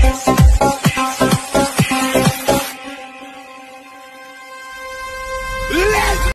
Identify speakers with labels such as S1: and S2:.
S1: Bye.